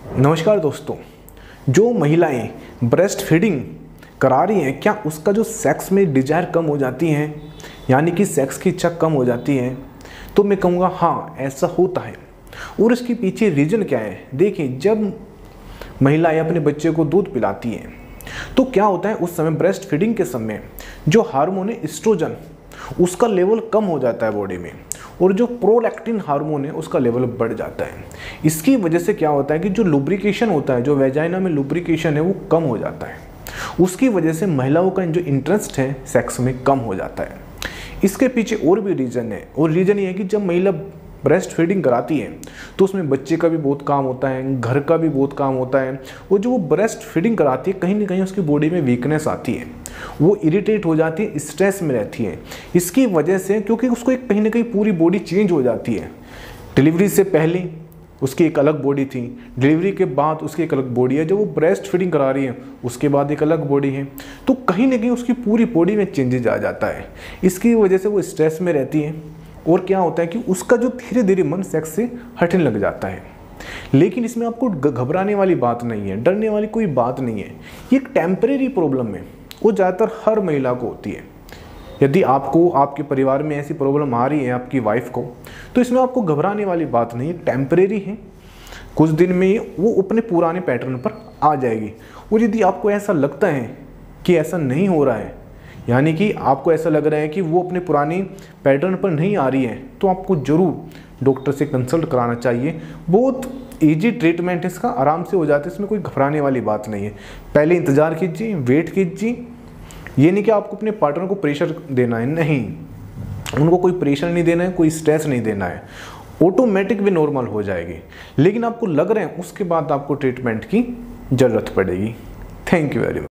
नमस्कार दोस्तों, जो महिलाएँ ब्रेस्ट फीडिंग करा रही हैं, क्या उसका जो सेक्स में डिज़ायर कम हो जाती हैं? यानी कि सेक्स की इच्छा कम हो जाती है? तो मैं कहूँगा हाँ ऐसा होता है। और इसके पीछे रीज़न क्या है? देखिए, जब महिलाएँ अपने बच्चे को दूध पिलाती हैं तो क्या होता है, उस समय ब्रेस्ट फीडिंग के समय जो हार्मोन है एस्ट्रोजन उसका लेवल कम हो जाता है बॉडी में। और जो प्रोलैक्टिन हार्मोन है, उसका लेवल बढ़ जाता है। इसकी वजह से क्या होता है कि जो लुब्रिकेशन होता है, जो वेजाइना में लुब्रिकेशन है, वो कम हो जाता है। उसकी वजह से महिलाओं का जो इंटरेस्ट है सेक्स में कम हो जाता है। इसके पीछे और भी रीज़न है। और रीज़न ये है कि जब महिला ब्रेस्ट फीडिंग कराती है तो उसमें बच्चे का भी बहुत काम होता है, घर का भी बहुत काम होता है। और जो वो ब्रेस्ट फीडिंग कराती है, कहीं ना कहीं उसकी बॉडी में वीकनेस आती है। वो इरिटेट हो जाती है स्ट्रेस में रहती है। इसकी वजह से क्योंकि उसको एक कहीं ना कहीं पूरी बॉडी चेंज हो जाती है। डिलीवरी से पहले उसकी एक अलग बॉडी थी। डिलीवरी के बाद उसकी एक अलग बॉडी है। जब वो ब्रेस्ट फीडिंग करा रही है, उसके बाद एक अलग बॉडी है। तो कहीं ना कहीं उसकी पूरी बॉडी में चेंजेज आ जाता है। इसकी वजह से वो स्ट्रेस में रहती है। और क्या होता है कि उसका जो धीरे धीरे मन सेक्स से हटने लग जाता है। लेकिन इसमें आपको घबराने वाली बात नहीं है, डरने वाली कोई बात नहीं है। ये एक टेम्परेरी प्रॉब्लम है। वो ज़्यादातर हर महिला को होती है। यदि आपको, आपके परिवार में ऐसी प्रॉब्लम आ रही है आपकी वाइफ को तो इसमें आपको घबराने वाली बात नहीं है टेम्परेरी है। कुछ दिन में वो अपने पुराने पैटर्न पर आ जाएगी। और यदि आपको ऐसा लगता है कि ऐसा नहीं हो रहा है, यानी कि आपको ऐसा लग रहा है कि वो अपने पुराने पैटर्न पर नहीं आ रही है तो आपको ज़रूर डॉक्टर से कंसल्ट कराना चाहिए। बहुत ईजी ट्रीटमेंट है, इसका आराम से हो जाता है, इसमें कोई घबराने वाली बात नहीं है। पहले इंतज़ार कीजिए वेट कीजिए। ये नहीं कि आपको अपने पार्टनर को प्रेशर देना है, नहीं। उनको कोई प्रेशर नहीं देना है, कोई स्ट्रेस नहीं देना है। ऑटोमेटिक भी नॉर्मल हो जाएगी। लेकिन आपको लग रहे हैं, उसके बाद आपको ट्रीटमेंट की ज़रूरत पड़ेगी। Thank you very much